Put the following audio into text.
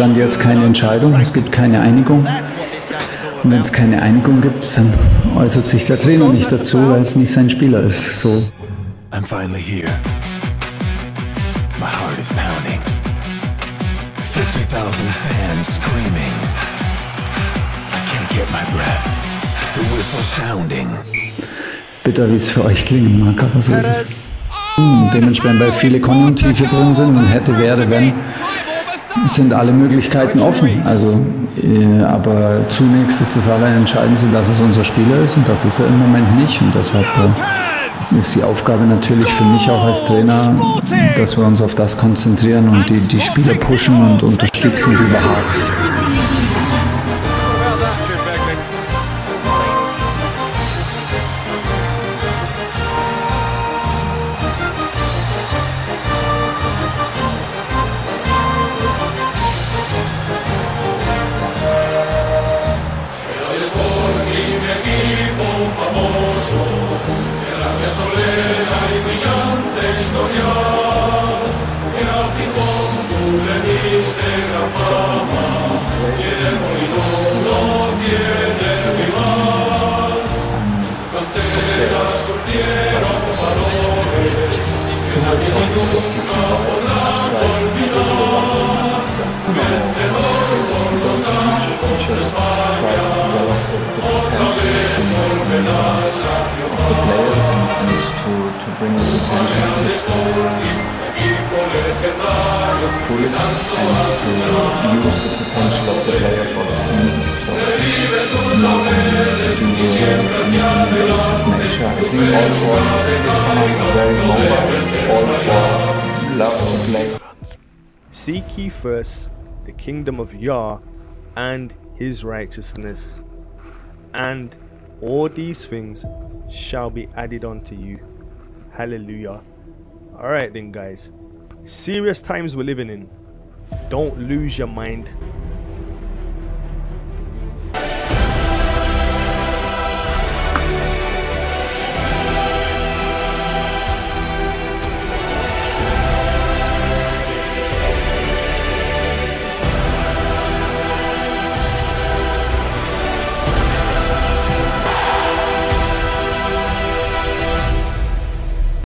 Stand jetzt keine Entscheidung, es gibt keine Einigung. Und wenn es keine Einigung gibt, dann äußert sich der Trainer nicht dazu, weil es nicht sein Spieler ist. So. I'm finally here. My heart is pounding. 50,000 fans screaming. I can't get my breath. The whistle sounding. Bitter, wie es für euch klingen mag, aber so ist es. Und dementsprechend, weil viele Konjunktive drin sind und hätte, wäre, wenn, sind alle Möglichkeiten offen. Also, äh, aber zunächst ist das Allerentscheidendste, dass es unser Spieler ist und das ist er im Moment nicht. Und deshalb äh, ist die Aufgabe natürlich für mich auch als Trainer, dass wir uns auf das konzentrieren und die, die Spieler pushen und unterstützen, die wir haben. bring the to the fullest and to use the potential of the player for the team. So, Seek ye first the kingdom of Yah and his righteousness, and all these things shall be added unto you. Hallelujah. Alright then, guys. Serious times we're living in. Don't lose your mind.